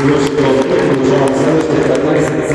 Złożę do odwrótu, że mam serdecznie 15 sekund.